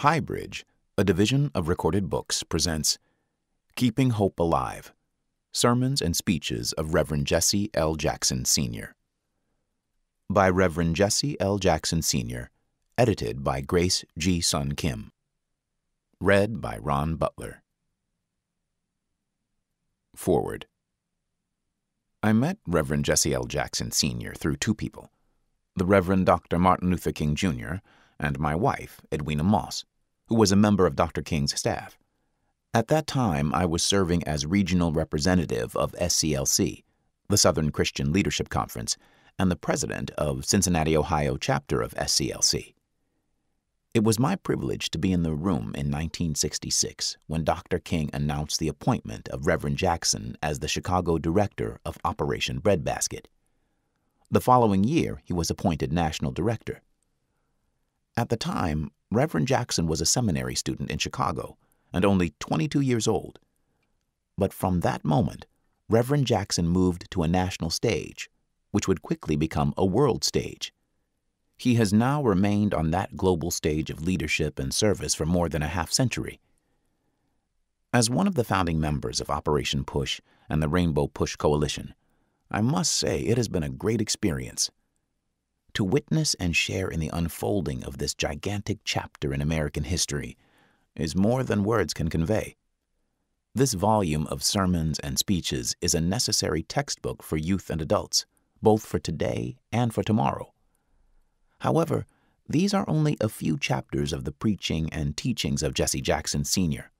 Highbridge, a division of Recorded Books, presents Keeping Hope Alive Sermons and Speeches of Reverend Jesse L. Jackson, Sr. By Reverend Jesse L. Jackson, Sr., edited by Grace Ji-Sun Kim. Read by Ron Butler. Foreword. I met Reverend Jesse L. Jackson, Sr. through two people the Reverend Dr. Martin Luther King, Jr., and my wife, Edwina Moss, who was a member of Dr. King's staff. At that time, I was serving as regional representative of SCLC, the Southern Christian Leadership Conference, and the president of Cincinnati, Ohio chapter of SCLC. It was my privilege to be in the room in 1966 when Dr. King announced the appointment of Reverend Jackson as the Chicago director of Operation Breadbasket. The following year, he was appointed national director. At the time, Reverend Jackson was a seminary student in Chicago and only 22 years old. But from that moment, Reverend Jackson moved to a national stage, which would quickly become a world stage. He has now remained on that global stage of leadership and service for more than a half century. As one of the founding members of Operation Push and the Rainbow Push Coalition, I must say it has been a great experience to witness and share in the unfolding of this gigantic chapter in American history is more than words can convey. This volume of sermons and speeches is a necessary textbook for youth and adults, both for today and for tomorrow. However, these are only a few chapters of the preaching and teachings of Jesse Jackson Sr.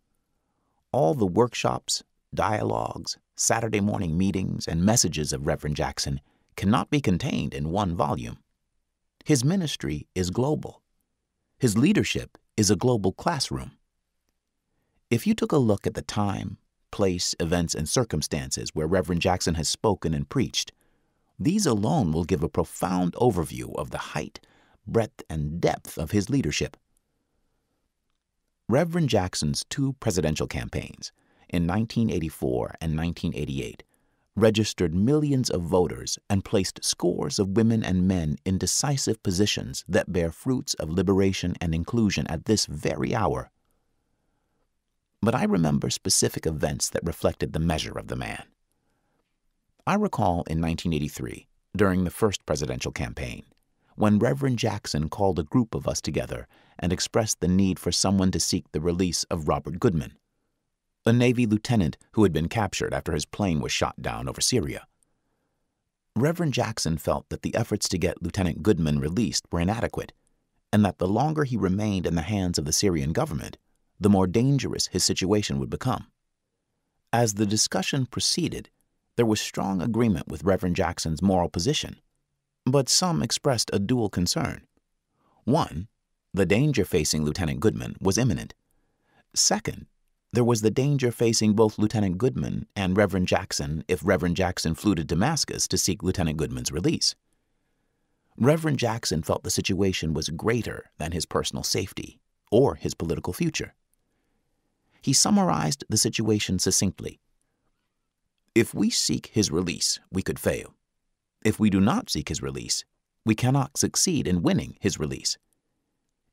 All the workshops, dialogues, Saturday morning meetings, and messages of Reverend Jackson cannot be contained in one volume. His ministry is global. His leadership is a global classroom. If you took a look at the time, place, events, and circumstances where Reverend Jackson has spoken and preached, these alone will give a profound overview of the height, breadth, and depth of his leadership. Reverend Jackson's two presidential campaigns, in 1984 and 1988, registered millions of voters and placed scores of women and men in decisive positions that bear fruits of liberation and inclusion at this very hour. But I remember specific events that reflected the measure of the man. I recall in 1983, during the first presidential campaign, when Reverend Jackson called a group of us together and expressed the need for someone to seek the release of Robert Goodman a Navy lieutenant who had been captured after his plane was shot down over Syria. Reverend Jackson felt that the efforts to get Lieutenant Goodman released were inadequate, and that the longer he remained in the hands of the Syrian government, the more dangerous his situation would become. As the discussion proceeded, there was strong agreement with Reverend Jackson's moral position, but some expressed a dual concern. One, the danger facing Lieutenant Goodman was imminent. Second, there was the danger facing both Lieutenant Goodman and Reverend Jackson if Reverend Jackson flew to Damascus to seek Lieutenant Goodman's release. Reverend Jackson felt the situation was greater than his personal safety or his political future. He summarized the situation succinctly. If we seek his release, we could fail. If we do not seek his release, we cannot succeed in winning his release.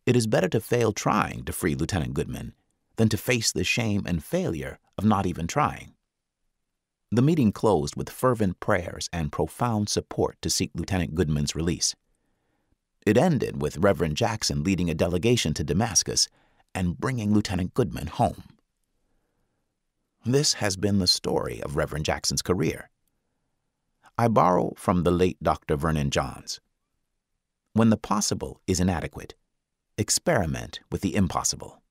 It is better to fail trying to free Lieutenant Goodman than to face the shame and failure of not even trying. The meeting closed with fervent prayers and profound support to seek Lieutenant Goodman's release. It ended with Reverend Jackson leading a delegation to Damascus and bringing Lieutenant Goodman home. This has been the story of Reverend Jackson's career. I borrow from the late Dr. Vernon Johns. When the possible is inadequate, experiment with the impossible.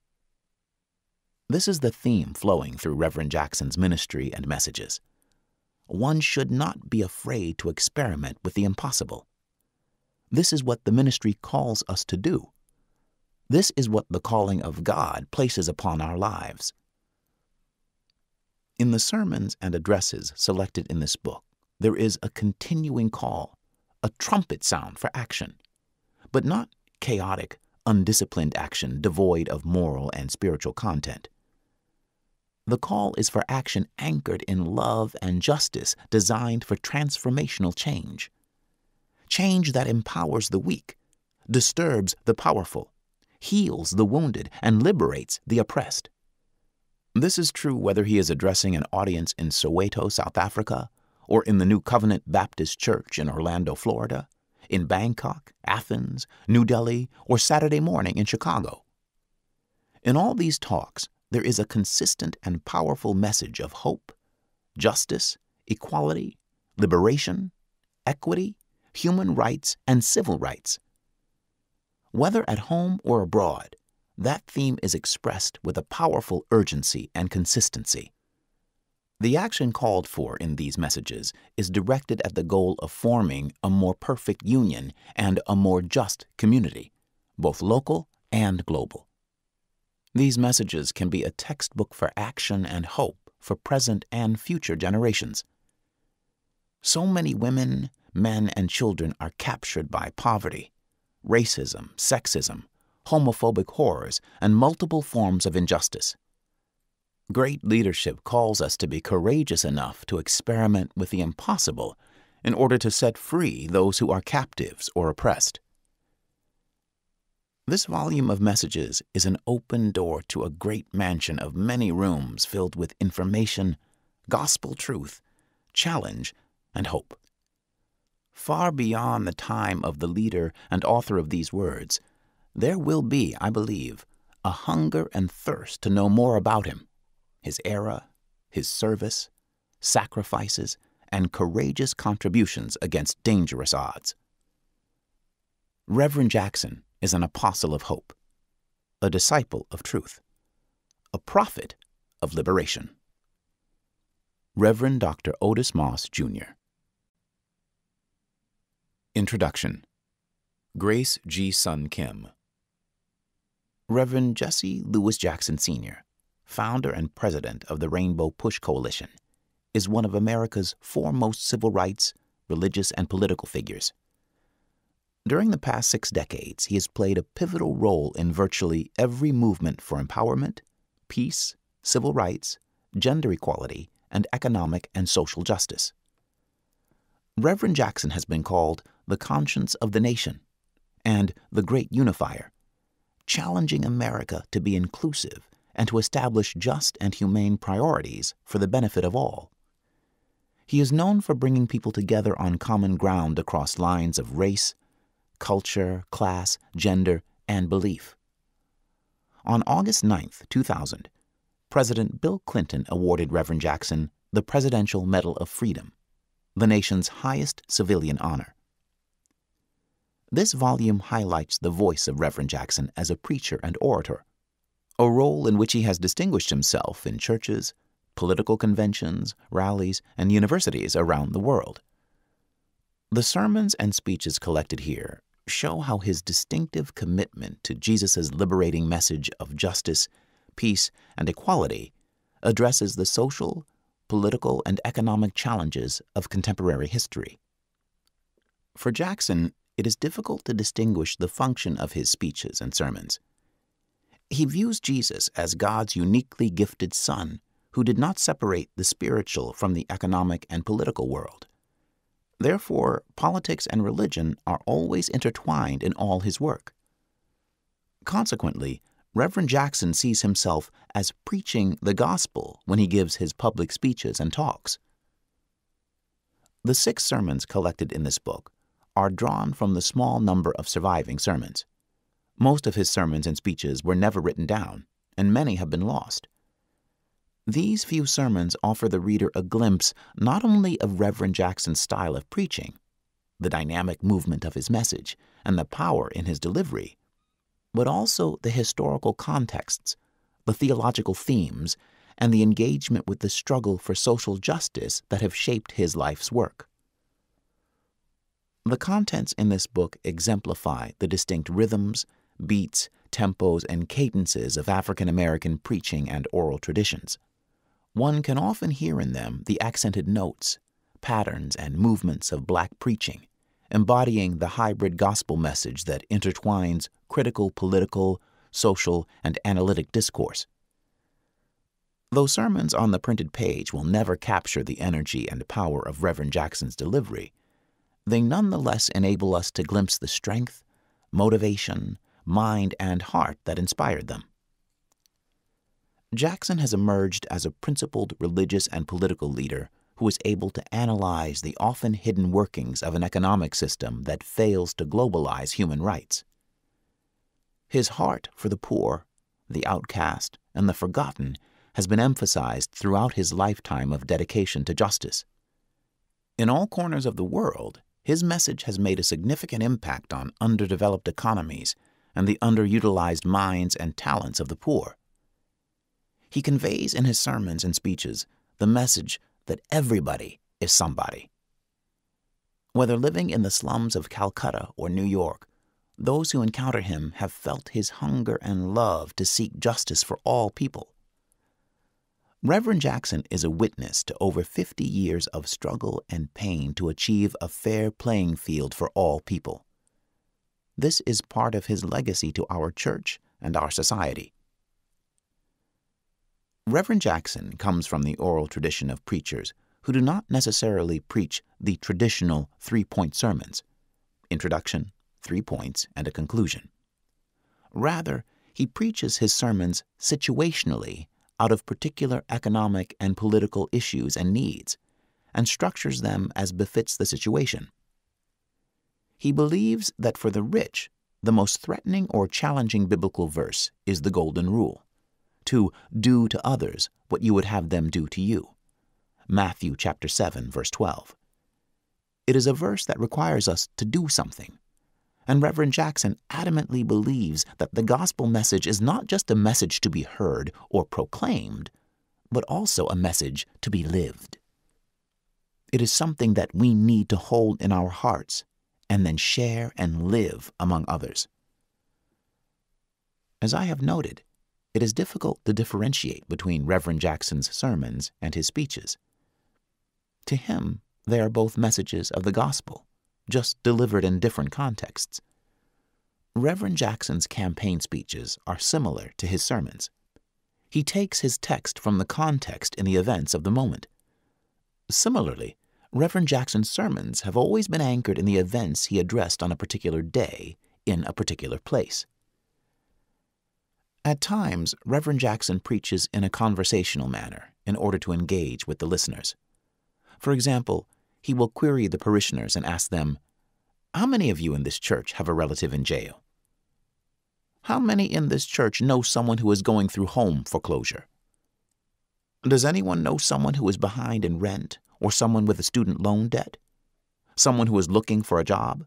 This is the theme flowing through Reverend Jackson's ministry and messages. One should not be afraid to experiment with the impossible. This is what the ministry calls us to do. This is what the calling of God places upon our lives. In the sermons and addresses selected in this book, there is a continuing call, a trumpet sound for action, but not chaotic, undisciplined action devoid of moral and spiritual content. The call is for action anchored in love and justice designed for transformational change. Change that empowers the weak, disturbs the powerful, heals the wounded, and liberates the oppressed. This is true whether he is addressing an audience in Soweto, South Africa, or in the New Covenant Baptist Church in Orlando, Florida, in Bangkok, Athens, New Delhi, or Saturday morning in Chicago. In all these talks, there is a consistent and powerful message of hope, justice, equality, liberation, equity, human rights, and civil rights. Whether at home or abroad, that theme is expressed with a powerful urgency and consistency. The action called for in these messages is directed at the goal of forming a more perfect union and a more just community, both local and global. These messages can be a textbook for action and hope for present and future generations. So many women, men, and children are captured by poverty, racism, sexism, homophobic horrors, and multiple forms of injustice. Great leadership calls us to be courageous enough to experiment with the impossible in order to set free those who are captives or oppressed. This volume of messages is an open door to a great mansion of many rooms filled with information, gospel truth, challenge, and hope. Far beyond the time of the leader and author of these words, there will be, I believe, a hunger and thirst to know more about him, his era, his service, sacrifices, and courageous contributions against dangerous odds. Reverend Jackson is an apostle of hope, a disciple of truth, a prophet of liberation. Reverend Dr. Otis Moss, Jr. Introduction Grace Ji-Sun Kim Reverend Jesse Lewis Jackson Sr., founder and president of the Rainbow Push Coalition, is one of America's foremost civil rights, religious, and political figures. During the past six decades, he has played a pivotal role in virtually every movement for empowerment, peace, civil rights, gender equality, and economic and social justice. Reverend Jackson has been called the conscience of the nation and the great unifier, challenging America to be inclusive and to establish just and humane priorities for the benefit of all. He is known for bringing people together on common ground across lines of race, culture, class, gender, and belief. On August 9, 2000, President Bill Clinton awarded Reverend Jackson the Presidential Medal of Freedom, the nation's highest civilian honor. This volume highlights the voice of Reverend Jackson as a preacher and orator, a role in which he has distinguished himself in churches, political conventions, rallies, and universities around the world. The sermons and speeches collected here show how his distinctive commitment to Jesus' liberating message of justice, peace, and equality addresses the social, political, and economic challenges of contemporary history. For Jackson, it is difficult to distinguish the function of his speeches and sermons. He views Jesus as God's uniquely gifted Son who did not separate the spiritual from the economic and political world. Therefore, politics and religion are always intertwined in all his work. Consequently, Reverend Jackson sees himself as preaching the gospel when he gives his public speeches and talks. The six sermons collected in this book are drawn from the small number of surviving sermons. Most of his sermons and speeches were never written down, and many have been lost. These few sermons offer the reader a glimpse not only of Reverend Jackson's style of preaching, the dynamic movement of his message, and the power in his delivery, but also the historical contexts, the theological themes, and the engagement with the struggle for social justice that have shaped his life's work. The contents in this book exemplify the distinct rhythms, beats, tempos, and cadences of African American preaching and oral traditions. One can often hear in them the accented notes, patterns, and movements of black preaching, embodying the hybrid gospel message that intertwines critical political, social, and analytic discourse. Though sermons on the printed page will never capture the energy and power of Reverend Jackson's delivery, they nonetheless enable us to glimpse the strength, motivation, mind, and heart that inspired them. Jackson has emerged as a principled religious and political leader who is able to analyze the often hidden workings of an economic system that fails to globalize human rights. His heart for the poor, the outcast, and the forgotten has been emphasized throughout his lifetime of dedication to justice. In all corners of the world, his message has made a significant impact on underdeveloped economies and the underutilized minds and talents of the poor. He conveys in his sermons and speeches the message that everybody is somebody. Whether living in the slums of Calcutta or New York, those who encounter him have felt his hunger and love to seek justice for all people. Reverend Jackson is a witness to over 50 years of struggle and pain to achieve a fair playing field for all people. This is part of his legacy to our church and our society. Reverend Jackson comes from the oral tradition of preachers who do not necessarily preach the traditional three point sermons introduction, three points, and a conclusion. Rather, he preaches his sermons situationally out of particular economic and political issues and needs, and structures them as befits the situation. He believes that for the rich, the most threatening or challenging biblical verse is the Golden Rule to do to others what you would have them do to you. Matthew chapter 7 verse 12. It is a verse that requires us to do something, and Reverend Jackson adamantly believes that the gospel message is not just a message to be heard or proclaimed, but also a message to be lived. It is something that we need to hold in our hearts and then share and live among others. As I have noted, it is difficult to differentiate between Reverend Jackson's sermons and his speeches. To him, they are both messages of the gospel just delivered in different contexts. Reverend Jackson's campaign speeches are similar to his sermons. He takes his text from the context in the events of the moment. Similarly, Reverend Jackson's sermons have always been anchored in the events he addressed on a particular day in a particular place. At times, Reverend Jackson preaches in a conversational manner in order to engage with the listeners. For example, he will query the parishioners and ask them, How many of you in this church have a relative in jail? How many in this church know someone who is going through home foreclosure? Does anyone know someone who is behind in rent or someone with a student loan debt? Someone who is looking for a job?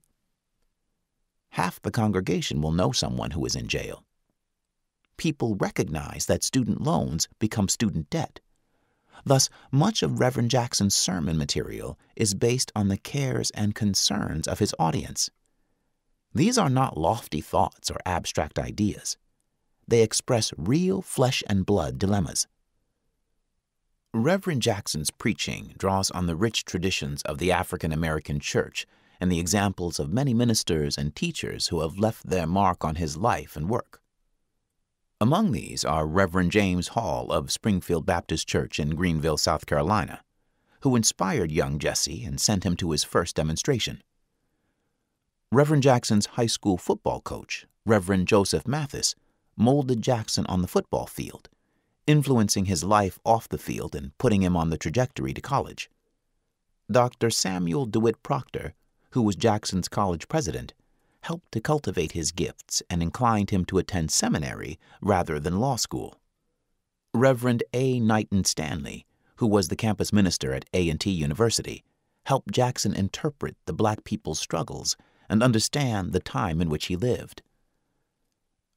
Half the congregation will know someone who is in jail. People recognize that student loans become student debt. Thus, much of Reverend Jackson's sermon material is based on the cares and concerns of his audience. These are not lofty thoughts or abstract ideas. They express real flesh and blood dilemmas. Reverend Jackson's preaching draws on the rich traditions of the African American church and the examples of many ministers and teachers who have left their mark on his life and work. Among these are Reverend James Hall of Springfield Baptist Church in Greenville, South Carolina, who inspired young Jesse and sent him to his first demonstration. Reverend Jackson's high school football coach, Reverend Joseph Mathis, molded Jackson on the football field, influencing his life off the field and putting him on the trajectory to college. Dr. Samuel DeWitt Proctor, who was Jackson's college president, helped to cultivate his gifts and inclined him to attend seminary rather than law school. Reverend A. Knighton Stanley, who was the campus minister at A&T University, helped Jackson interpret the black people's struggles and understand the time in which he lived.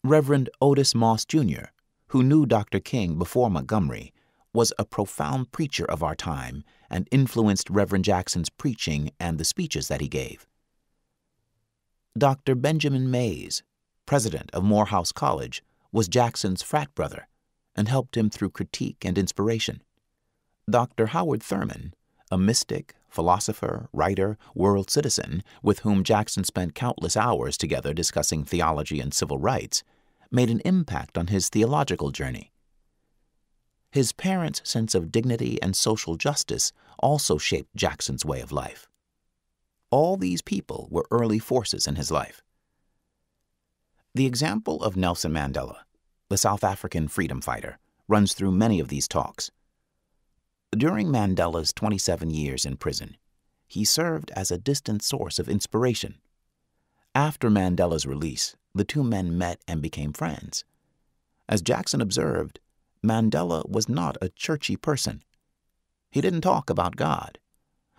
Reverend Otis Moss, Jr., who knew Dr. King before Montgomery, was a profound preacher of our time and influenced Reverend Jackson's preaching and the speeches that he gave. Dr. Benjamin Mays, president of Morehouse College, was Jackson's frat brother and helped him through critique and inspiration. Dr. Howard Thurman, a mystic, philosopher, writer, world citizen with whom Jackson spent countless hours together discussing theology and civil rights, made an impact on his theological journey. His parents' sense of dignity and social justice also shaped Jackson's way of life. All these people were early forces in his life. The example of Nelson Mandela, the South African freedom fighter, runs through many of these talks. During Mandela's 27 years in prison, he served as a distant source of inspiration. After Mandela's release, the two men met and became friends. As Jackson observed, Mandela was not a churchy person. He didn't talk about God.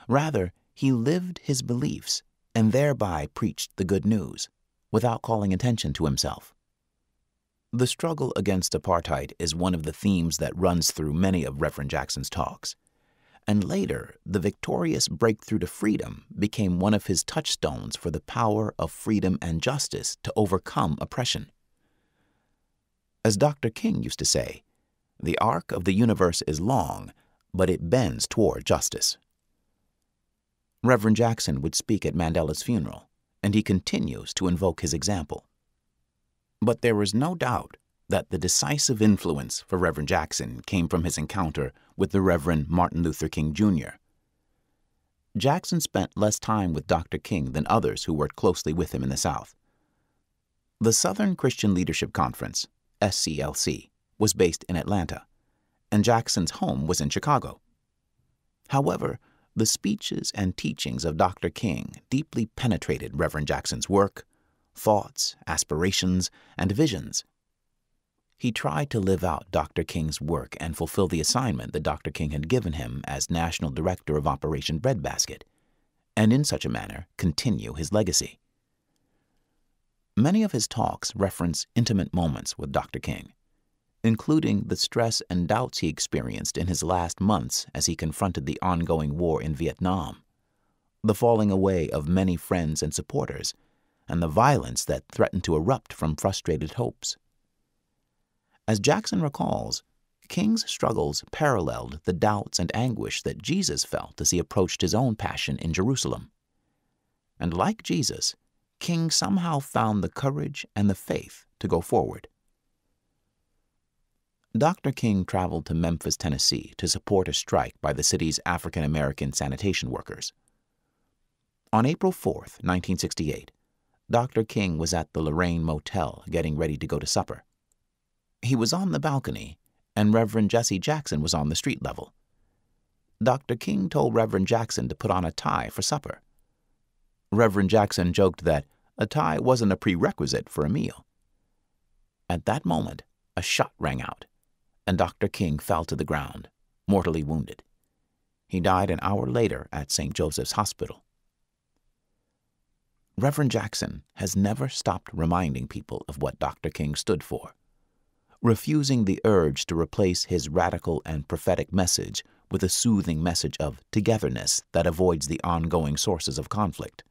Rather, he lived his beliefs and thereby preached the good news without calling attention to himself. The struggle against apartheid is one of the themes that runs through many of Reverend Jackson's talks. And later, the victorious breakthrough to freedom became one of his touchstones for the power of freedom and justice to overcome oppression. As Dr. King used to say, the arc of the universe is long, but it bends toward justice. Reverend Jackson would speak at Mandela's funeral, and he continues to invoke his example. But there is no doubt that the decisive influence for Reverend Jackson came from his encounter with the Reverend Martin Luther King Jr. Jackson spent less time with Dr. King than others who worked closely with him in the South. The Southern Christian Leadership Conference, SCLC, was based in Atlanta, and Jackson's home was in Chicago. However, the speeches and teachings of Dr. King deeply penetrated Reverend Jackson's work, thoughts, aspirations, and visions. He tried to live out Dr. King's work and fulfill the assignment that Dr. King had given him as National Director of Operation Breadbasket, and in such a manner continue his legacy. Many of his talks reference intimate moments with Dr. King including the stress and doubts he experienced in his last months as he confronted the ongoing war in Vietnam, the falling away of many friends and supporters, and the violence that threatened to erupt from frustrated hopes. As Jackson recalls, King's struggles paralleled the doubts and anguish that Jesus felt as he approached his own passion in Jerusalem. And like Jesus, King somehow found the courage and the faith to go forward. Dr. King traveled to Memphis, Tennessee to support a strike by the city's African American sanitation workers. On April 4, 1968, Dr. King was at the Lorraine Motel getting ready to go to supper. He was on the balcony, and Reverend Jesse Jackson was on the street level. Dr. King told Reverend Jackson to put on a tie for supper. Reverend Jackson joked that a tie wasn't a prerequisite for a meal. At that moment, a shot rang out and Dr. King fell to the ground, mortally wounded. He died an hour later at St. Joseph's Hospital. Reverend Jackson has never stopped reminding people of what Dr. King stood for, refusing the urge to replace his radical and prophetic message with a soothing message of togetherness that avoids the ongoing sources of conflict.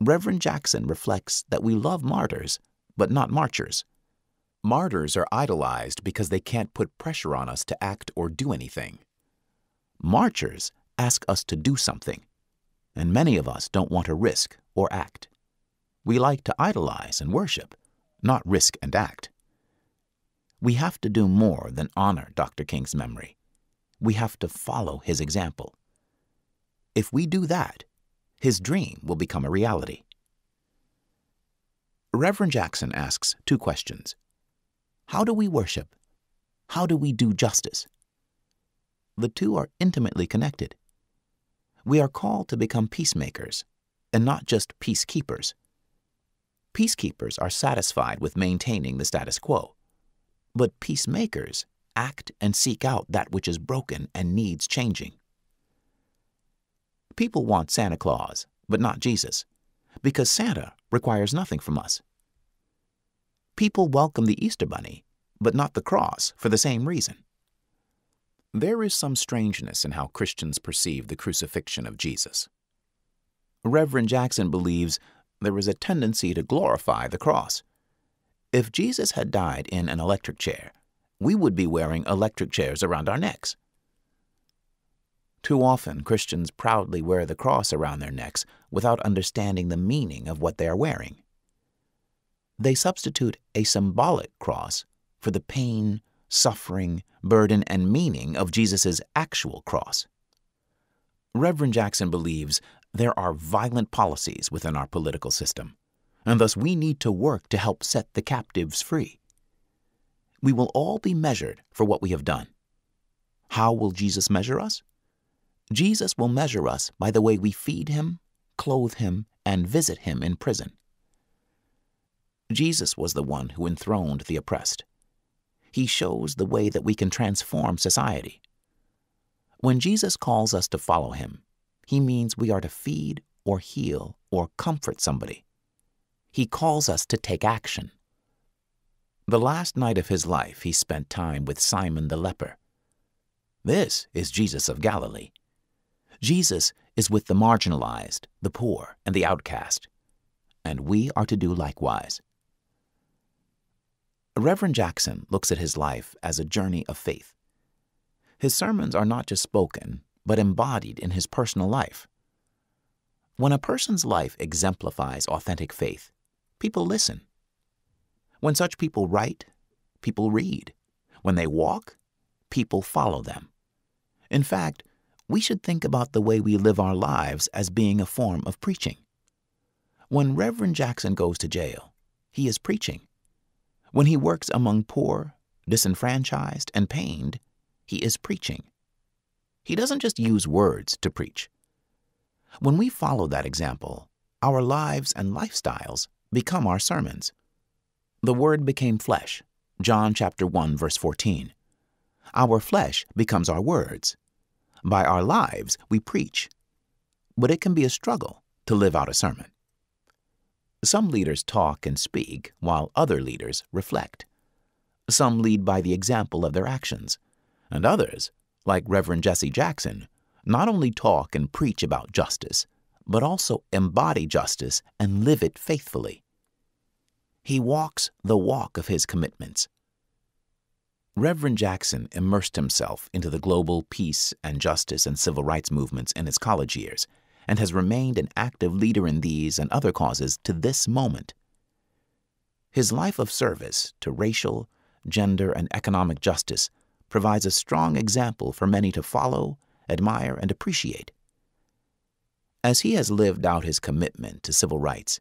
Reverend Jackson reflects that we love martyrs, but not marchers Martyrs are idolized because they can't put pressure on us to act or do anything. Marchers ask us to do something, and many of us don't want to risk or act. We like to idolize and worship, not risk and act. We have to do more than honor Dr. King's memory. We have to follow his example. If we do that, his dream will become a reality. Reverend Jackson asks two questions. How do we worship? How do we do justice? The two are intimately connected. We are called to become peacemakers, and not just peacekeepers. Peacekeepers are satisfied with maintaining the status quo, but peacemakers act and seek out that which is broken and needs changing. People want Santa Claus, but not Jesus, because Santa requires nothing from us. People welcome the Easter Bunny, but not the cross for the same reason. There is some strangeness in how Christians perceive the crucifixion of Jesus. Reverend Jackson believes there is a tendency to glorify the cross. If Jesus had died in an electric chair, we would be wearing electric chairs around our necks. Too often, Christians proudly wear the cross around their necks without understanding the meaning of what they are wearing they substitute a symbolic cross for the pain, suffering, burden, and meaning of Jesus' actual cross. Reverend Jackson believes there are violent policies within our political system, and thus we need to work to help set the captives free. We will all be measured for what we have done. How will Jesus measure us? Jesus will measure us by the way we feed him, clothe him, and visit him in prison. Jesus was the one who enthroned the oppressed. He shows the way that we can transform society. When Jesus calls us to follow him, he means we are to feed or heal or comfort somebody. He calls us to take action. The last night of his life, he spent time with Simon the leper. This is Jesus of Galilee. Jesus is with the marginalized, the poor, and the outcast, and we are to do likewise. Reverend Jackson looks at his life as a journey of faith. His sermons are not just spoken, but embodied in his personal life. When a person's life exemplifies authentic faith, people listen. When such people write, people read. When they walk, people follow them. In fact, we should think about the way we live our lives as being a form of preaching. When Reverend Jackson goes to jail, he is preaching. When he works among poor, disenfranchised, and pained, he is preaching. He doesn't just use words to preach. When we follow that example, our lives and lifestyles become our sermons. The Word became flesh, John chapter 1 verse 14. Our flesh becomes our words. By our lives, we preach. But it can be a struggle to live out a sermon. Some leaders talk and speak, while other leaders reflect. Some lead by the example of their actions, and others, like Reverend Jesse Jackson, not only talk and preach about justice, but also embody justice and live it faithfully. He walks the walk of his commitments. Reverend Jackson immersed himself into the global peace and justice and civil rights movements in his college years and has remained an active leader in these and other causes to this moment. His life of service to racial, gender, and economic justice provides a strong example for many to follow, admire, and appreciate. As he has lived out his commitment to civil rights,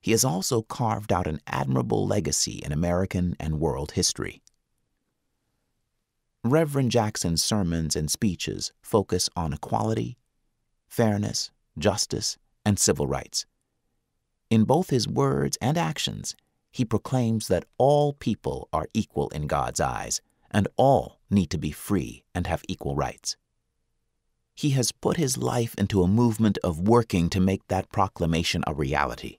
he has also carved out an admirable legacy in American and world history. Reverend Jackson's sermons and speeches focus on equality, fairness, justice, and civil rights. In both his words and actions, he proclaims that all people are equal in God's eyes and all need to be free and have equal rights. He has put his life into a movement of working to make that proclamation a reality.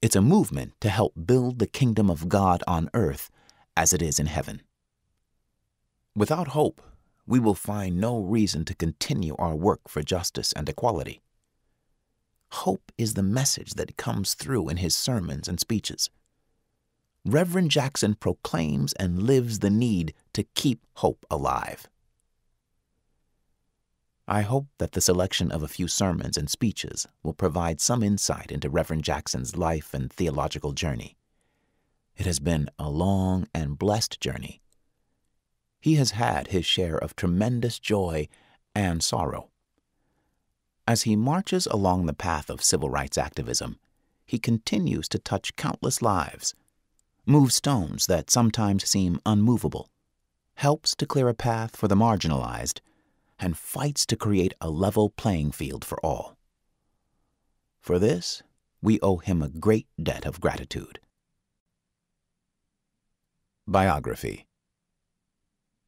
It's a movement to help build the kingdom of God on earth as it is in heaven. Without hope, we will find no reason to continue our work for justice and equality. Hope is the message that comes through in his sermons and speeches. Reverend Jackson proclaims and lives the need to keep hope alive. I hope that the selection of a few sermons and speeches will provide some insight into Reverend Jackson's life and theological journey. It has been a long and blessed journey. He has had his share of tremendous joy and sorrow. As he marches along the path of civil rights activism, he continues to touch countless lives, move stones that sometimes seem unmovable, helps to clear a path for the marginalized, and fights to create a level playing field for all. For this, we owe him a great debt of gratitude. Biography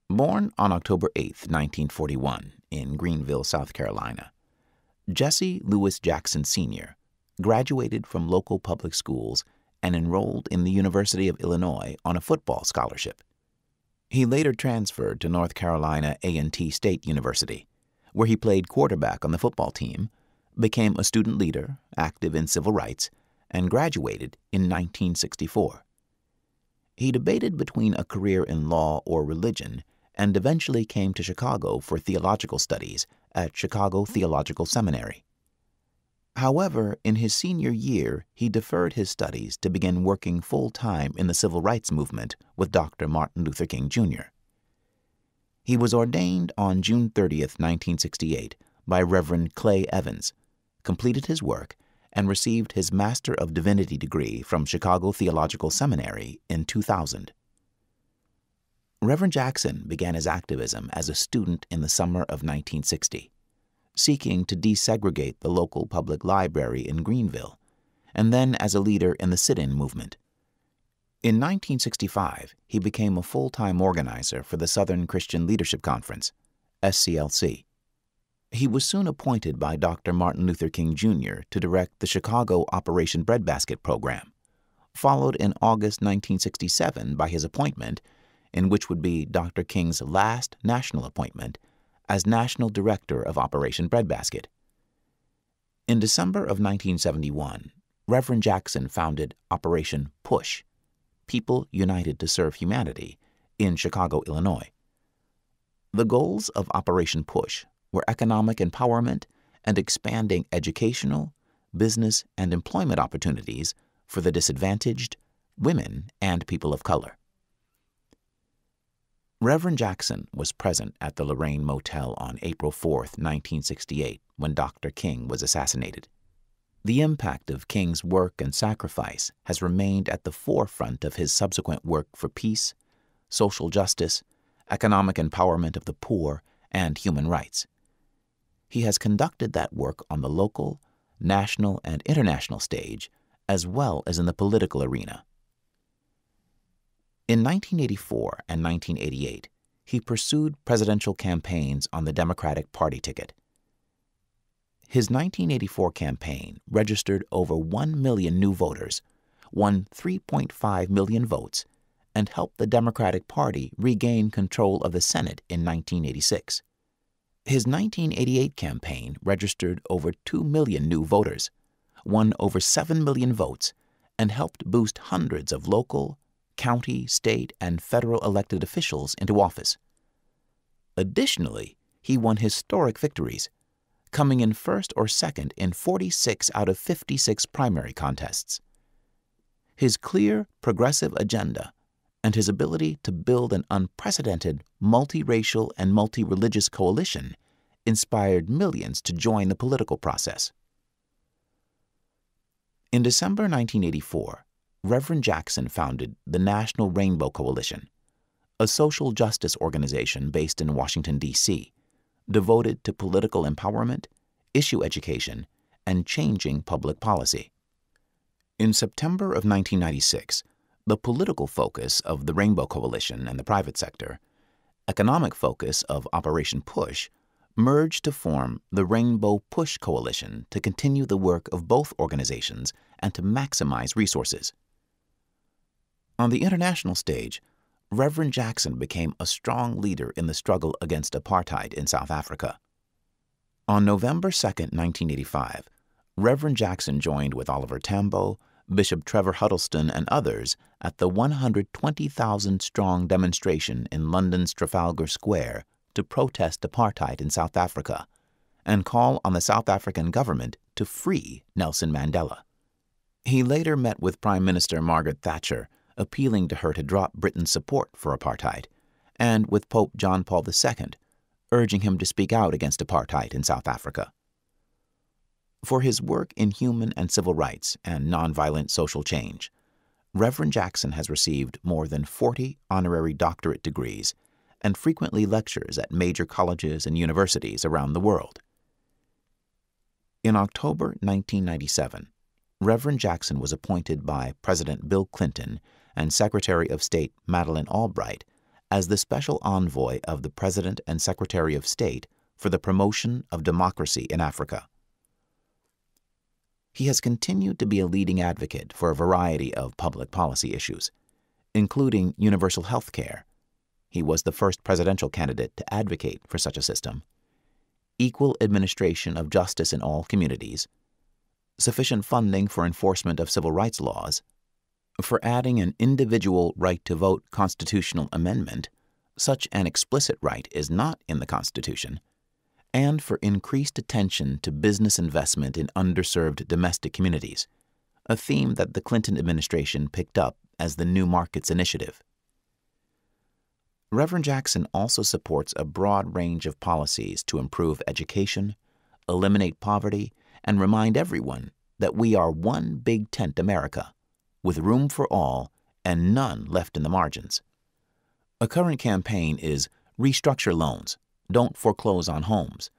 Born on October 8, 1941, in Greenville, South Carolina, Jesse Lewis Jackson Sr. graduated from local public schools and enrolled in the University of Illinois on a football scholarship. He later transferred to North Carolina A&T State University, where he played quarterback on the football team, became a student leader, active in civil rights, and graduated in 1964. He debated between a career in law or religion and eventually came to Chicago for theological studies at Chicago Theological Seminary. However, in his senior year, he deferred his studies to begin working full time in the civil rights movement with Dr. Martin Luther King Jr. He was ordained on June 30, 1968, by Reverend Clay Evans, completed his work, and received his Master of Divinity degree from Chicago Theological Seminary in 2000. Reverend Jackson began his activism as a student in the summer of 1960, seeking to desegregate the local public library in Greenville, and then as a leader in the sit in movement. In 1965, he became a full time organizer for the Southern Christian Leadership Conference, SCLC. He was soon appointed by Dr. Martin Luther King Jr. to direct the Chicago Operation Breadbasket program, followed in August 1967 by his appointment, in which would be Dr. King's last national appointment, as National Director of Operation Breadbasket. In December of 1971, Reverend Jackson founded Operation Push, People United to Serve Humanity, in Chicago, Illinois. The goals of Operation Push were economic empowerment and expanding educational, business, and employment opportunities for the disadvantaged, women, and people of color. Reverend Jackson was present at the Lorraine Motel on April 4, 1968, when Dr. King was assassinated. The impact of King's work and sacrifice has remained at the forefront of his subsequent work for peace, social justice, economic empowerment of the poor, and human rights. He has conducted that work on the local, national, and international stage, as well as in the political arena. In 1984 and 1988, he pursued presidential campaigns on the Democratic Party ticket. His 1984 campaign registered over 1 million new voters, won 3.5 million votes, and helped the Democratic Party regain control of the Senate in 1986. His 1988 campaign registered over 2 million new voters, won over 7 million votes, and helped boost hundreds of local, county, state, and federal elected officials into office. Additionally, he won historic victories, coming in first or second in 46 out of 56 primary contests. His clear, progressive agenda and his ability to build an unprecedented multiracial and multi-religious coalition inspired millions to join the political process. In December 1984, Reverend Jackson founded the National Rainbow Coalition, a social justice organization based in Washington, D.C., devoted to political empowerment, issue education, and changing public policy. In September of 1996, the political focus of the Rainbow Coalition and the private sector, economic focus of Operation Push, merged to form the Rainbow Push Coalition to continue the work of both organizations and to maximize resources. On the international stage, Reverend Jackson became a strong leader in the struggle against apartheid in South Africa. On November 2, 1985, Reverend Jackson joined with Oliver Tambo, Bishop Trevor Huddleston, and others at the 120,000 strong demonstration in London's Trafalgar Square to protest apartheid in South Africa and call on the South African government to free Nelson Mandela. He later met with Prime Minister Margaret Thatcher, appealing to her to drop Britain's support for apartheid, and with Pope John Paul II, urging him to speak out against apartheid in South Africa. For his work in human and civil rights and nonviolent social change, Reverend Jackson has received more than 40 honorary doctorate degrees and frequently lectures at major colleges and universities around the world. In October 1997, Reverend Jackson was appointed by President Bill Clinton and Secretary of State Madeleine Albright as the special envoy of the President and Secretary of State for the promotion of democracy in Africa he has continued to be a leading advocate for a variety of public policy issues, including universal health care. He was the first presidential candidate to advocate for such a system, equal administration of justice in all communities, sufficient funding for enforcement of civil rights laws, for adding an individual right to vote constitutional amendment, such an explicit right is not in the Constitution and for increased attention to business investment in underserved domestic communities, a theme that the Clinton administration picked up as the New Markets Initiative. Reverend Jackson also supports a broad range of policies to improve education, eliminate poverty, and remind everyone that we are one big tent America, with room for all and none left in the margins. A current campaign is restructure loans, don't foreclose on homes,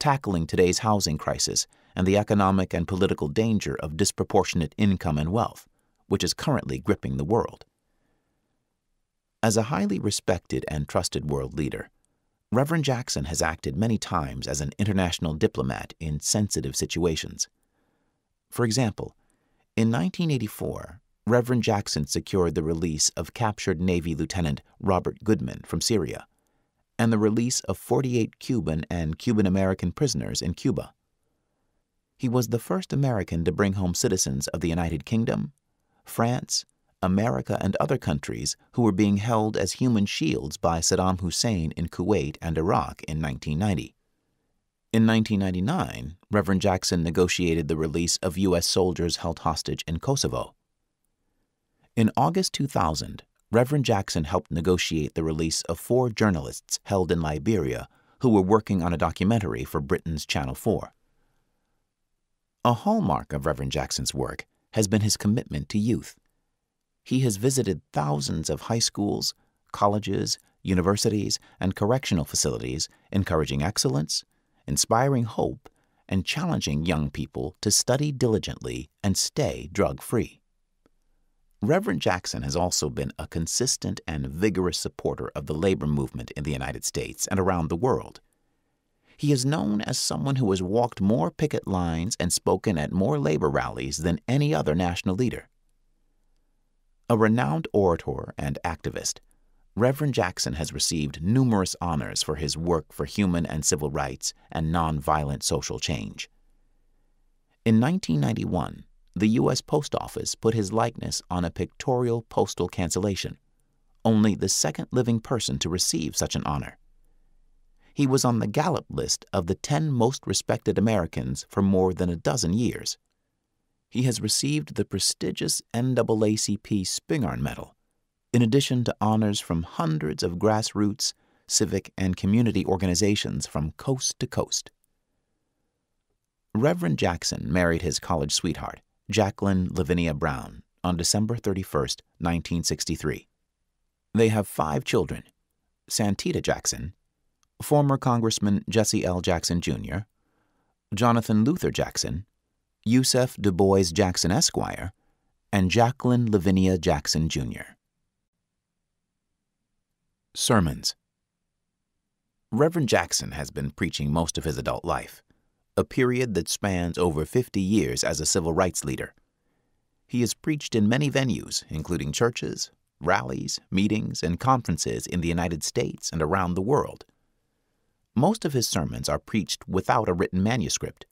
tackling today's housing crisis and the economic and political danger of disproportionate income and wealth, which is currently gripping the world. As a highly respected and trusted world leader, Reverend Jackson has acted many times as an international diplomat in sensitive situations. For example, in 1984, Reverend Jackson secured the release of captured Navy Lieutenant Robert Goodman from Syria and the release of 48 Cuban and Cuban American prisoners in Cuba. He was the first American to bring home citizens of the United Kingdom, France, America, and other countries who were being held as human shields by Saddam Hussein in Kuwait and Iraq in 1990. In 1999, Reverend Jackson negotiated the release of U.S. soldiers held hostage in Kosovo. In August 2000, Reverend Jackson helped negotiate the release of four journalists held in Liberia who were working on a documentary for Britain's Channel 4. A hallmark of Reverend Jackson's work has been his commitment to youth. He has visited thousands of high schools, colleges, universities, and correctional facilities, encouraging excellence, inspiring hope, and challenging young people to study diligently and stay drug free. Reverend Jackson has also been a consistent and vigorous supporter of the labor movement in the United States and around the world. He is known as someone who has walked more picket lines and spoken at more labor rallies than any other national leader. A renowned orator and activist, Reverend Jackson has received numerous honors for his work for human and civil rights and nonviolent social change. In 1991, the U.S. Post Office put his likeness on a pictorial postal cancellation, only the second living person to receive such an honor. He was on the Gallup list of the 10 most respected Americans for more than a dozen years. He has received the prestigious NAACP Spingarn Medal, in addition to honors from hundreds of grassroots, civic, and community organizations from coast to coast. Reverend Jackson married his college sweetheart, Jacqueline Lavinia Brown, on December 31, 1963. They have five children Santita Jackson, former Congressman Jesse L. Jackson Jr., Jonathan Luther Jackson, Yusef Du Bois Jackson Esquire, and Jacqueline Lavinia Jackson Jr. Sermons Reverend Jackson has been preaching most of his adult life a period that spans over 50 years as a civil rights leader. He has preached in many venues, including churches, rallies, meetings, and conferences in the United States and around the world. Most of his sermons are preached without a written manuscript.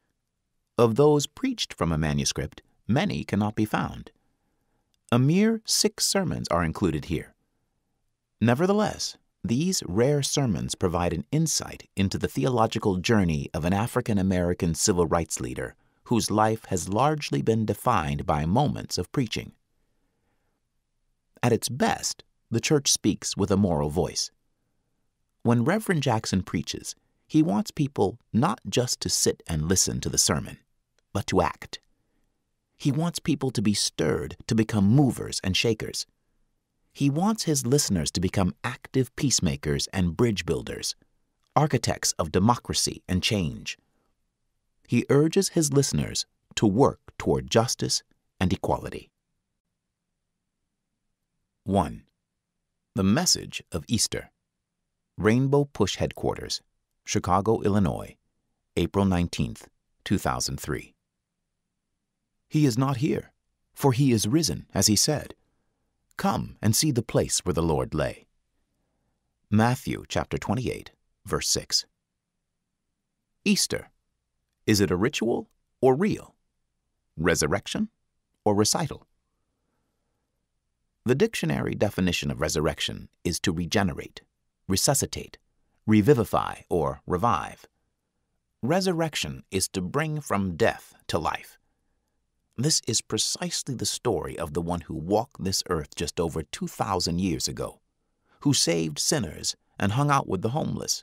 Of those preached from a manuscript, many cannot be found. A mere six sermons are included here. Nevertheless, these rare sermons provide an insight into the theological journey of an African American civil rights leader whose life has largely been defined by moments of preaching. At its best, the church speaks with a moral voice. When Reverend Jackson preaches, he wants people not just to sit and listen to the sermon, but to act. He wants people to be stirred to become movers and shakers. He wants his listeners to become active peacemakers and bridge builders, architects of democracy and change. He urges his listeners to work toward justice and equality. 1. The Message of Easter Rainbow Push Headquarters, Chicago, Illinois, April 19, 2003. He is not here, for he is risen, as he said. Come and see the place where the Lord lay. Matthew chapter 28, verse 6. Easter. Is it a ritual or real? Resurrection or recital? The dictionary definition of resurrection is to regenerate, resuscitate, revivify, or revive. Resurrection is to bring from death to life. This is precisely the story of the one who walked this earth just over 2,000 years ago, who saved sinners and hung out with the homeless,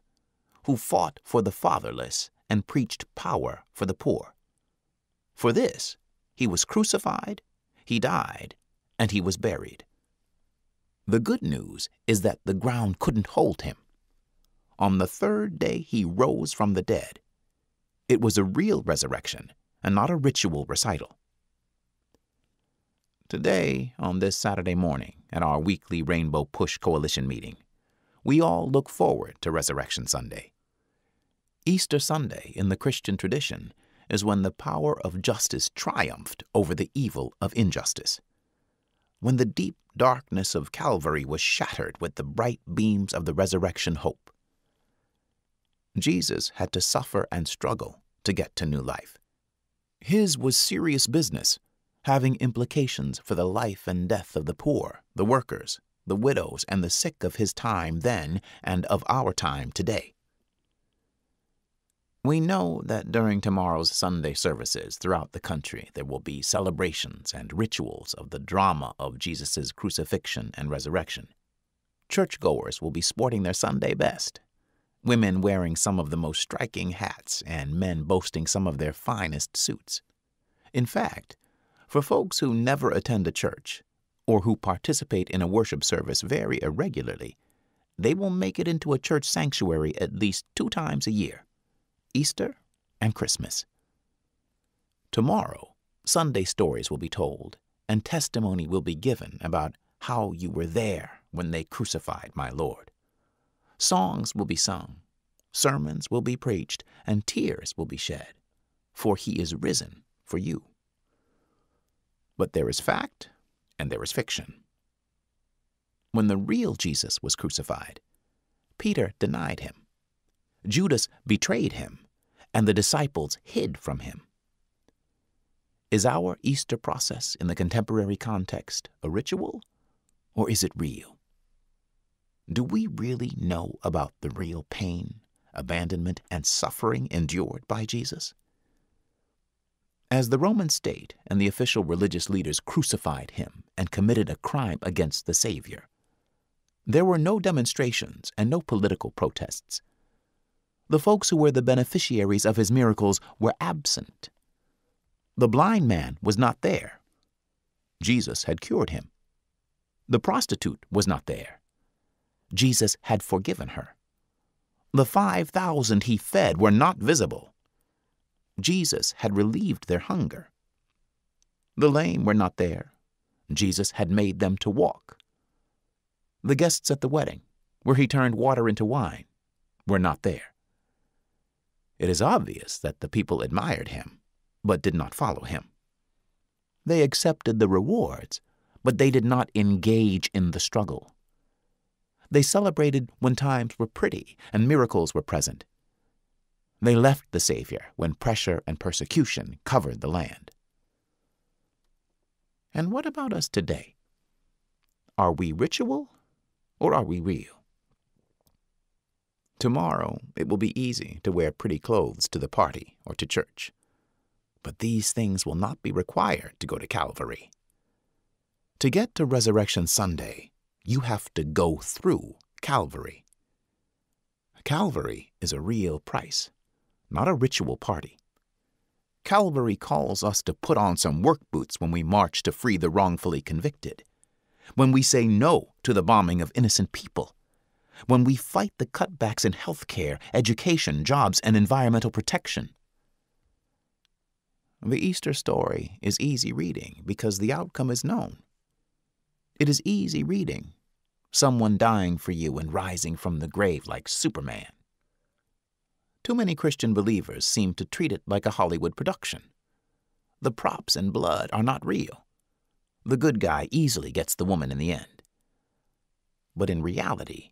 who fought for the fatherless and preached power for the poor. For this, he was crucified, he died, and he was buried. The good news is that the ground couldn't hold him. On the third day he rose from the dead. It was a real resurrection and not a ritual recital. Today, on this Saturday morning, at our weekly Rainbow Push Coalition meeting, we all look forward to Resurrection Sunday. Easter Sunday, in the Christian tradition, is when the power of justice triumphed over the evil of injustice when the deep darkness of Calvary was shattered with the bright beams of the resurrection hope. Jesus had to suffer and struggle to get to new life. His was serious business, having implications for the life and death of the poor, the workers, the widows, and the sick of his time then and of our time today. We know that during tomorrow's Sunday services throughout the country there will be celebrations and rituals of the drama of Jesus' crucifixion and resurrection. Churchgoers will be sporting their Sunday best, women wearing some of the most striking hats and men boasting some of their finest suits. In fact, for folks who never attend a church or who participate in a worship service very irregularly, they will make it into a church sanctuary at least two times a year. Easter, and Christmas. Tomorrow, Sunday stories will be told, and testimony will be given about how you were there when they crucified my Lord. Songs will be sung, sermons will be preached, and tears will be shed, for he is risen for you. But there is fact and there is fiction. When the real Jesus was crucified, Peter denied him. Judas betrayed him, and the disciples hid from him. Is our Easter process in the contemporary context a ritual, or is it real? Do we really know about the real pain, abandonment, and suffering endured by Jesus? As the Roman state and the official religious leaders crucified him and committed a crime against the Savior, there were no demonstrations and no political protests the folks who were the beneficiaries of his miracles were absent. The blind man was not there. Jesus had cured him. The prostitute was not there. Jesus had forgiven her. The 5,000 he fed were not visible. Jesus had relieved their hunger. The lame were not there. Jesus had made them to walk. The guests at the wedding, where he turned water into wine, were not there. It is obvious that the people admired him, but did not follow him. They accepted the rewards, but they did not engage in the struggle. They celebrated when times were pretty and miracles were present. They left the Savior when pressure and persecution covered the land. And what about us today? Are we ritual or are we real? Tomorrow it will be easy to wear pretty clothes to the party or to church. But these things will not be required to go to Calvary. To get to Resurrection Sunday, you have to go through Calvary. Calvary is a real price, not a ritual party. Calvary calls us to put on some work boots when we march to free the wrongfully convicted, when we say no to the bombing of innocent people, when we fight the cutbacks in health care, education, jobs, and environmental protection. The Easter story is easy reading because the outcome is known. It is easy reading, someone dying for you and rising from the grave like Superman. Too many Christian believers seem to treat it like a Hollywood production. The props and blood are not real. The good guy easily gets the woman in the end. But in reality,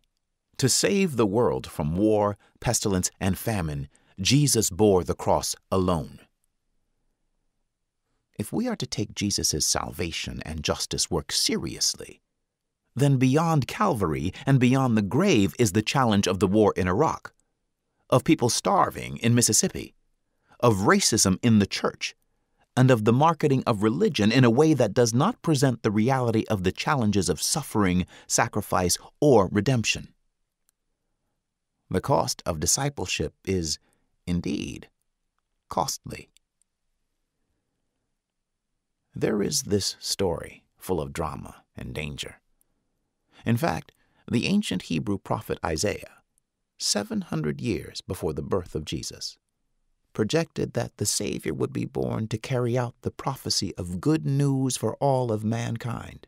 to save the world from war, pestilence, and famine, Jesus bore the cross alone. If we are to take Jesus' salvation and justice work seriously, then beyond Calvary and beyond the grave is the challenge of the war in Iraq, of people starving in Mississippi, of racism in the church, and of the marketing of religion in a way that does not present the reality of the challenges of suffering, sacrifice, or redemption. The cost of discipleship is, indeed, costly. There is this story full of drama and danger. In fact, the ancient Hebrew prophet Isaiah, 700 years before the birth of Jesus, projected that the Savior would be born to carry out the prophecy of good news for all of mankind.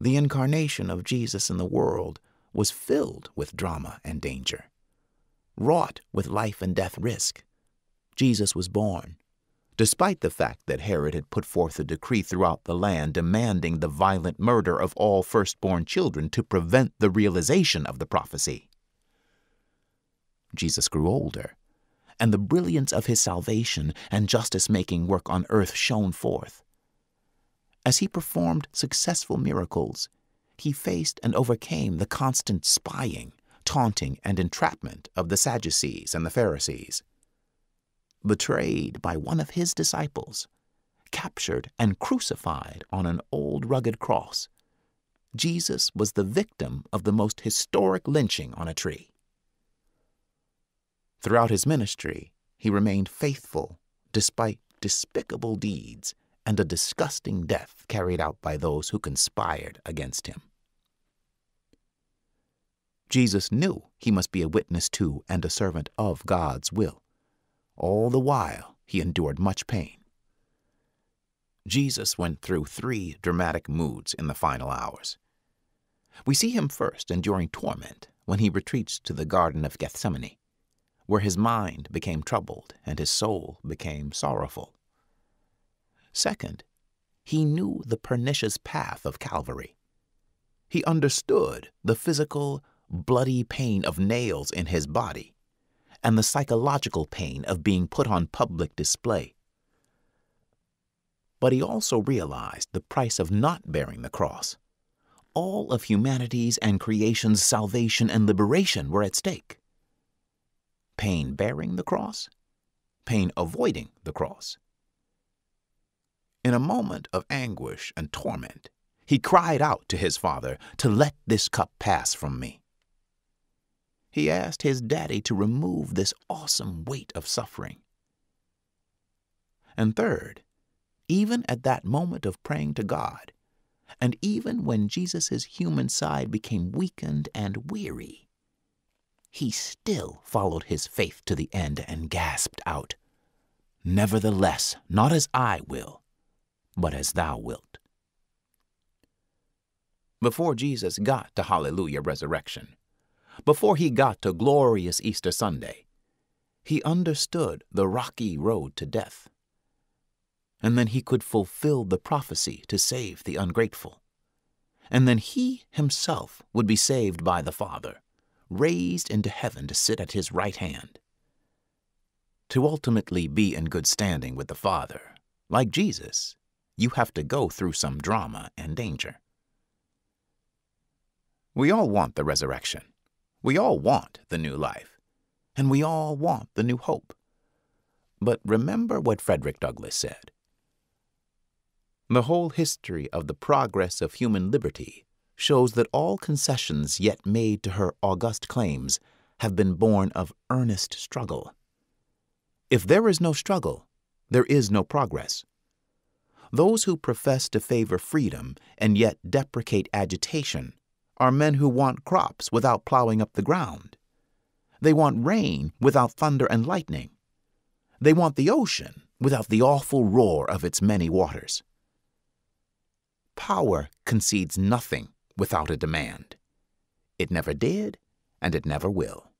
The incarnation of Jesus in the world was filled with drama and danger, wrought with life and death risk. Jesus was born, despite the fact that Herod had put forth a decree throughout the land demanding the violent murder of all firstborn children to prevent the realization of the prophecy. Jesus grew older and the brilliance of his salvation and justice making work on earth shone forth. As he performed successful miracles, he faced and overcame the constant spying, taunting, and entrapment of the Sadducees and the Pharisees. Betrayed by one of his disciples, captured and crucified on an old rugged cross, Jesus was the victim of the most historic lynching on a tree. Throughout his ministry, he remained faithful despite despicable deeds and a disgusting death carried out by those who conspired against him. Jesus knew he must be a witness to and a servant of God's will. All the while, he endured much pain. Jesus went through three dramatic moods in the final hours. We see him first enduring torment when he retreats to the Garden of Gethsemane where his mind became troubled and his soul became sorrowful. Second, he knew the pernicious path of Calvary. He understood the physical, bloody pain of nails in his body and the psychological pain of being put on public display. But he also realized the price of not bearing the cross. All of humanity's and creation's salvation and liberation were at stake pain bearing the cross, pain avoiding the cross. In a moment of anguish and torment, he cried out to his father to let this cup pass from me. He asked his daddy to remove this awesome weight of suffering. And third, even at that moment of praying to God, and even when Jesus' human side became weakened and weary, he still followed his faith to the end and gasped out, Nevertheless, not as I will, but as thou wilt. Before Jesus got to Hallelujah Resurrection, before he got to glorious Easter Sunday, he understood the rocky road to death. And then he could fulfill the prophecy to save the ungrateful. And then he himself would be saved by the Father raised into heaven to sit at his right hand. To ultimately be in good standing with the Father, like Jesus, you have to go through some drama and danger. We all want the resurrection. We all want the new life. And we all want the new hope. But remember what Frederick Douglass said. The whole history of the progress of human liberty shows that all concessions yet made to her august claims have been born of earnest struggle. If there is no struggle, there is no progress. Those who profess to favor freedom and yet deprecate agitation are men who want crops without plowing up the ground. They want rain without thunder and lightning. They want the ocean without the awful roar of its many waters. Power concedes nothing without a demand. It never did, and it never will.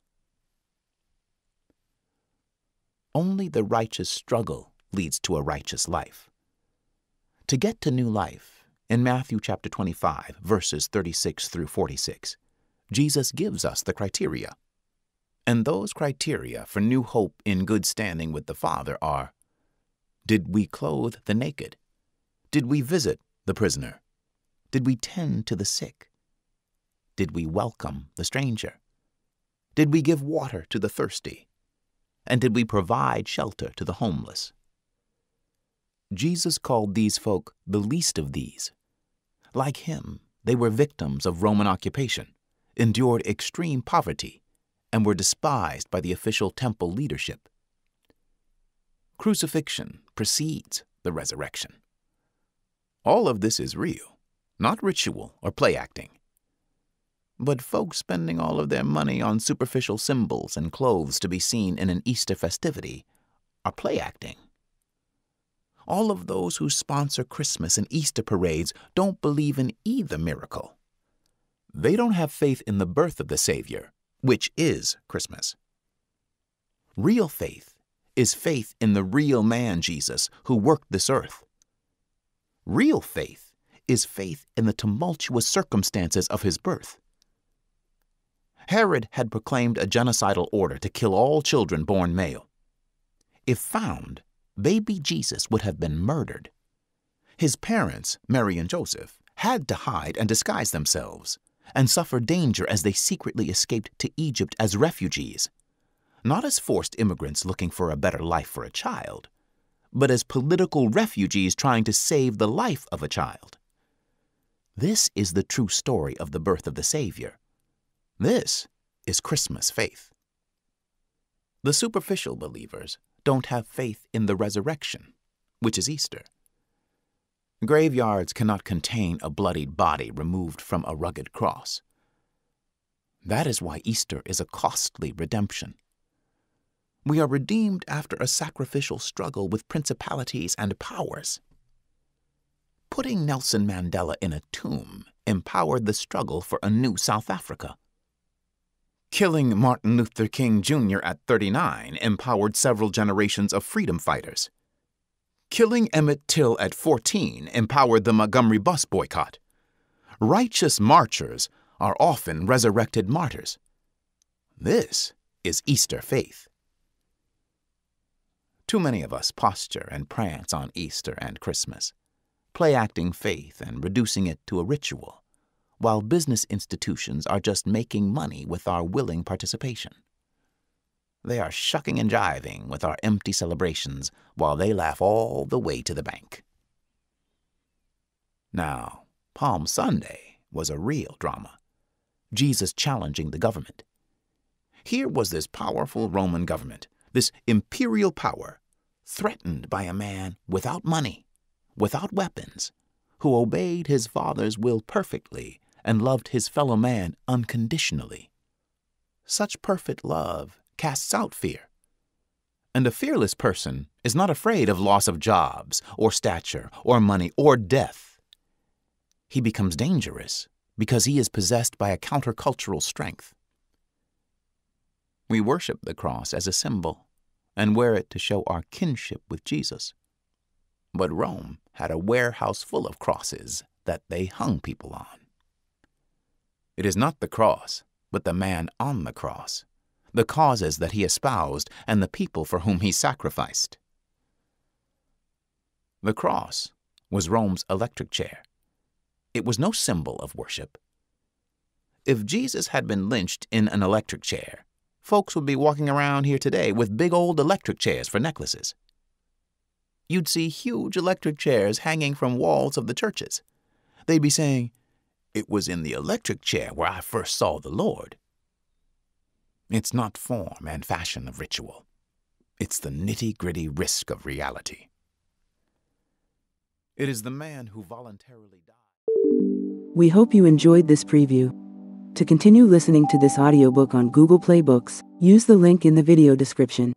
Only the righteous struggle leads to a righteous life. To get to new life, in Matthew chapter 25, verses 36 through 46, Jesus gives us the criteria. And those criteria for new hope in good standing with the Father are Did we clothe the naked? Did we visit the prisoner? Did we tend to the sick? Did we welcome the stranger? Did we give water to the thirsty? And did we provide shelter to the homeless? Jesus called these folk the least of these. Like him, they were victims of Roman occupation, endured extreme poverty, and were despised by the official temple leadership. Crucifixion precedes the resurrection. All of this is real, not ritual or play acting. But folks spending all of their money on superficial symbols and clothes to be seen in an Easter festivity are play acting. All of those who sponsor Christmas and Easter parades don't believe in either miracle. They don't have faith in the birth of the Savior, which is Christmas. Real faith is faith in the real man Jesus who worked this earth. Real faith is faith in the tumultuous circumstances of his birth. Herod had proclaimed a genocidal order to kill all children born male. If found, baby Jesus would have been murdered. His parents, Mary and Joseph, had to hide and disguise themselves and suffer danger as they secretly escaped to Egypt as refugees, not as forced immigrants looking for a better life for a child, but as political refugees trying to save the life of a child. This is the true story of the birth of the Savior. This is Christmas faith. The superficial believers don't have faith in the resurrection, which is Easter. Graveyards cannot contain a bloodied body removed from a rugged cross. That is why Easter is a costly redemption. We are redeemed after a sacrificial struggle with principalities and powers. Putting Nelson Mandela in a tomb empowered the struggle for a new South Africa. Killing Martin Luther King Jr. at 39 empowered several generations of freedom fighters. Killing Emmett Till at 14 empowered the Montgomery bus boycott. Righteous marchers are often resurrected martyrs. This is Easter faith. Too many of us posture and prance on Easter and Christmas, play acting faith and reducing it to a ritual while business institutions are just making money with our willing participation. They are shucking and jiving with our empty celebrations while they laugh all the way to the bank. Now, Palm Sunday was a real drama. Jesus challenging the government. Here was this powerful Roman government, this imperial power, threatened by a man without money, without weapons, who obeyed his father's will perfectly and loved his fellow man unconditionally. Such perfect love casts out fear. And a fearless person is not afraid of loss of jobs, or stature, or money, or death. He becomes dangerous because he is possessed by a countercultural strength. We worship the cross as a symbol and wear it to show our kinship with Jesus. But Rome had a warehouse full of crosses that they hung people on. It is not the cross, but the man on the cross, the causes that he espoused, and the people for whom he sacrificed. The cross was Rome's electric chair. It was no symbol of worship. If Jesus had been lynched in an electric chair, folks would be walking around here today with big old electric chairs for necklaces. You'd see huge electric chairs hanging from walls of the churches. They'd be saying, it was in the electric chair where I first saw the Lord. It's not form and fashion of ritual. It's the nitty-gritty risk of reality. It is the man who voluntarily died. We hope you enjoyed this preview. To continue listening to this audiobook on Google Play Books, use the link in the video description.